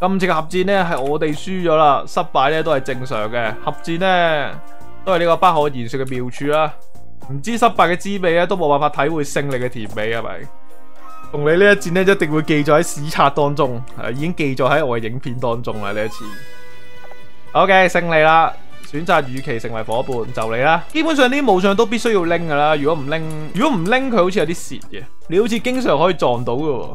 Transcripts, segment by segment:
今次嘅合战呢系我哋输咗啦，失败咧都系正常嘅。合战呢都系呢个不可言说嘅妙处啦。唔知失败嘅滋味咧都冇办法体会胜利嘅甜味系咪？同你呢一战呢一定会记载喺史册当中，已经记载喺我嘅影片当中啦呢一次。OK，胜利啦！选择与其成为伙伴就你啦。基本上啲武将都必须要拎噶啦，如果唔拎，如果唔拎佢好似有啲蚀嘅。你好似经常可以撞到噶。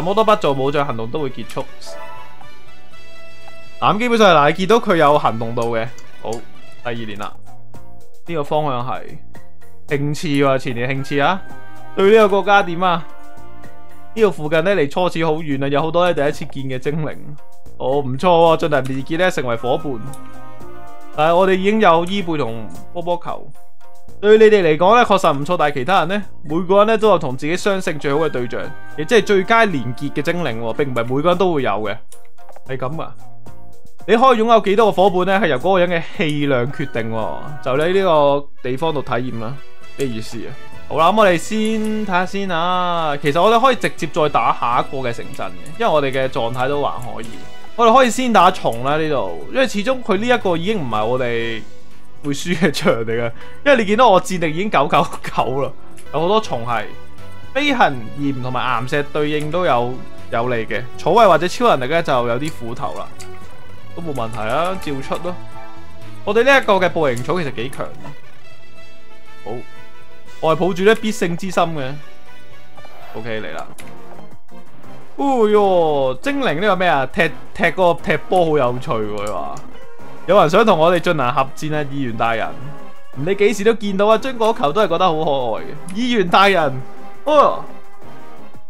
什么都不做，武将行动都会结束。咁基本上系嗱，你见到佢有行动到嘅好第二年啦。呢个方向系兴赐喎，前年兴赐啊。对呢个国家点啊？呢个附近咧离初次好远啊，有好多咧第一次见嘅精灵哦，唔错进连结咧成为伙伴。但系我哋已经有伊贝同波波球。对你哋嚟讲咧，确实唔错，但系其他人咧，每个人咧都有同自己相性最好嘅对象，亦即系最佳连结嘅精灵，并唔系每个人都会有嘅，系咁啊！你可以拥有几多个伙伴咧，系由嗰个人嘅气量决定，就你呢个地方度体验啦。咩意思啊？好啦，咁我哋先睇下先啊。其实我哋可以直接再打下一个嘅城镇嘅，因为我哋嘅状态都还可以。我哋可以先打虫啦呢度，因为始终佢呢一个已经唔系我哋。会输嘅场嚟嘅，因为你见到我战力已经九九九啦，有好多虫系飞行炎同埋岩石对应都有有利嘅，草位或者超能力咧就有啲苦头啦，都冇问题啊，照出咯。我哋呢一个嘅步形草其实几强，好，我系抱住咧必胜之心嘅。OK 嚟啦，哦哟精灵呢个咩啊？踢踢个踢波好有趣喎，你话？有人想同我哋进行合战啊，议员大人，你几时都见到啊？中国球都系觉得好可爱嘅，议员大人，哦，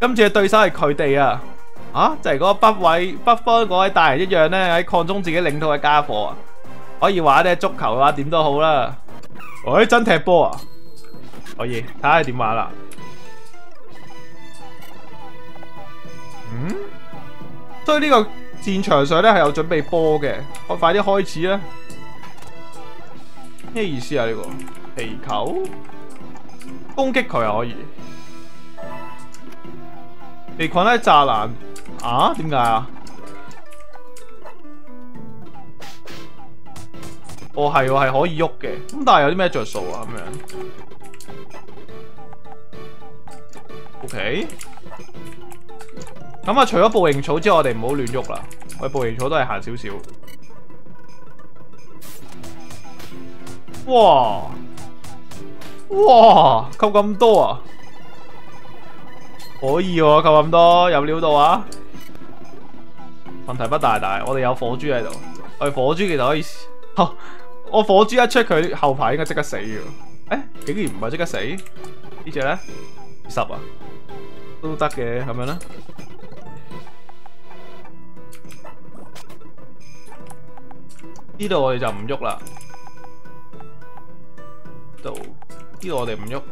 今次嘅对手系佢哋啊，啊，就系嗰个北位北方嗰位大人一样咧，喺扩中自己领土嘅家伙啊，可以玩咧足球嘅话点都好啦，哎，真踢波啊，可以睇下点玩啦，嗯，以呢个。战场上咧系有准备波嘅，我快啲开始啦！咩意思啊？呢个皮球攻击佢可以被困喺栅栏啊？点解啊？哦系，我系可以喐嘅，咁但系有啲咩着数啊？咁样 OK。咁啊！除咗步形草之外，我哋唔好乱喐啦。喂，步形草都系行少少。哇！哇！扣咁多啊！可以喎，吸咁多有料到啊？问题不大大，我哋有火珠喺度。我哋火珠其实可以，我火珠一出佢后排应该即刻死嘅。诶，竟然唔系即刻死，呢只咧？十啊，都得嘅，咁样啦。呢度我哋就唔喐啦，呢度我哋唔喐。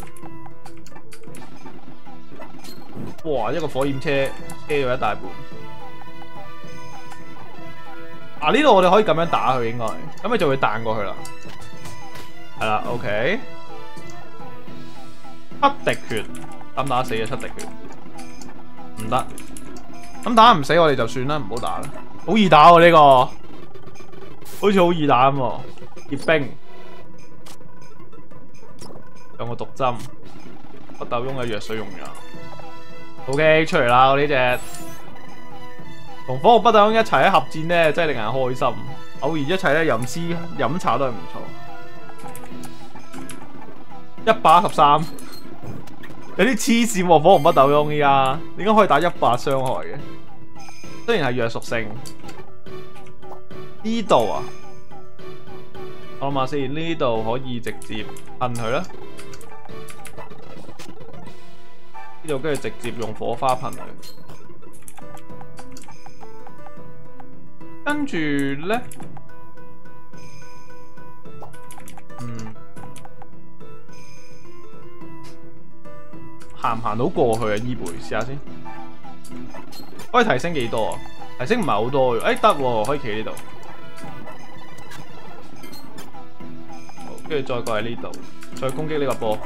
哇！一个火焰车，车咗一大半。啊！呢度我哋可以咁样打佢，应该咁咪就会弹过去啦。系啦，OK。七滴血，咁打死嘅七滴血，唔得。咁打唔死我哋就算啦，唔好打啦，好易打呢个。好似好易打咁，结冰，有个毒针，不斗翁嘅药水用咗。O K，出嚟啦呢只，同火红不斗翁一齐喺合战呢，真系令人开心。偶然一齐咧吟诗饮茶都系唔错。一百十三，有啲黐线喎，火红不斗翁依家，点解可以打一百伤害嘅？虽然系弱属性。呢度啊，我谂下先，呢度可以直接喷佢啦。呢度跟住直接用火花喷佢，跟住咧，嗯，行唔行到过去啊？依杯，试下先。可以提升几多啊？提升唔系好多嘅，哎得，可以企呢度。跟住再过喺呢度，再攻击呢个波，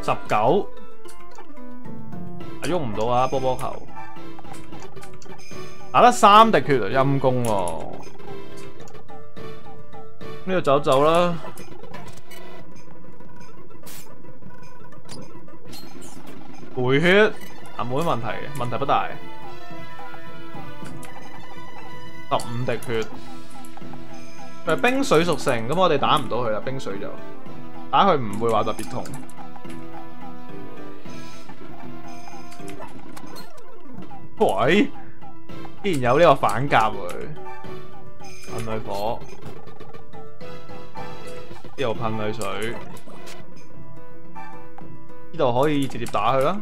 十九，啊喐唔到啊，波波球，打得三滴血，阴功喎，呢度走走啦，回血啊冇乜问题嘅，问题不大，十五滴血。冰水属性，咁我哋打唔到佢啦，冰水就打佢唔会话特别痛。喂，竟然有呢个反甲佢，喷雷火，又喷雷水，呢度可以直接打佢啦，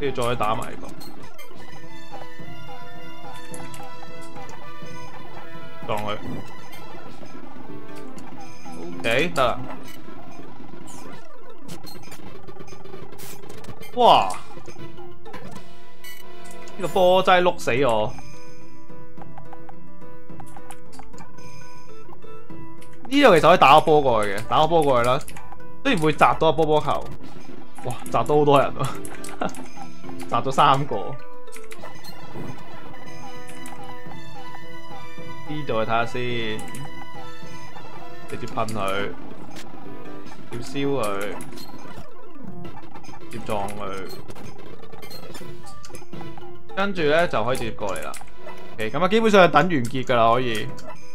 跟住再打埋一个。撞佢。o K，得，哇，呢个波真系碌死我，呢度其实可以打个波过去嘅，打个波过去啦，都然会砸到波波球，哇，砸到好多人啊，砸咗三个。呢度睇下先，直接喷佢，要烧佢，接撞佢，跟住咧就可以直接过嚟啦。咁啊，基本上等完结噶啦，可以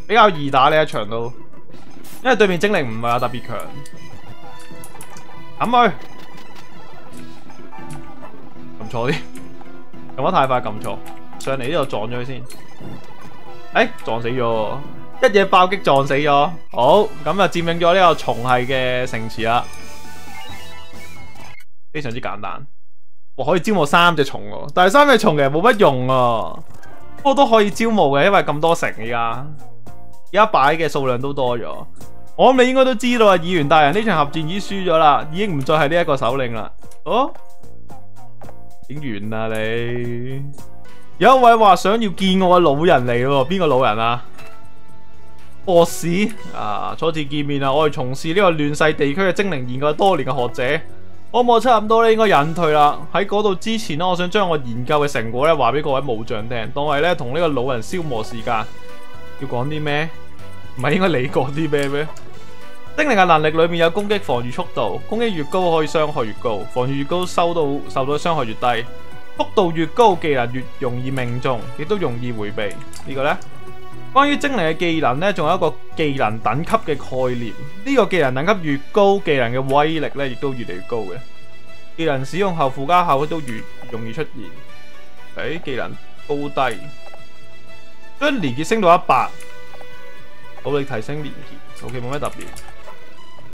比较易打呢一场都，因为对面精力唔系话特别强。揿佢，撳错啲，撳得太快，揿错。上嚟呢度撞咗佢先。诶，撞死咗，一嘢爆击撞死咗。好，咁啊占领咗呢个虫系嘅城池啦，非常之简单。我可以招募三只虫，系三只虫实冇乜用啊，不过都可以招募嘅，因为咁多城而家，而家摆嘅数量都多咗。我谂你应该都知道啊，议员大人呢场合战已输咗啦，已经唔再系呢一个首领啦。哦，点完啦你？有一位话想要见我嘅老人嚟喎，边个老人啊？博士啊，初次见面啊，我系从事呢个乱世地区嘅精灵研究多年嘅学者。我冇差咁多，咧，应该隐退啦。喺嗰度之前咧，我想将我研究嘅成果咧，话俾各位武将听，当系咧同呢个老人消磨时间。要讲啲咩？唔系应该你讲啲咩咩？精灵嘅能力里面有攻击、防御、速度。攻击越高可以伤害越高，防御越高收到受到伤害越低。幅度越高，技能越容易命中，亦都容易回避。呢个呢，关于精灵嘅技能呢，仲有一个技能等级嘅概念。呢个技能等级越高，技能嘅威力呢亦都越嚟越高嘅。技能使用后附加效果都越容易出现。诶，技能高低将连结升到一百，努力提升连结。OK，冇咩特别。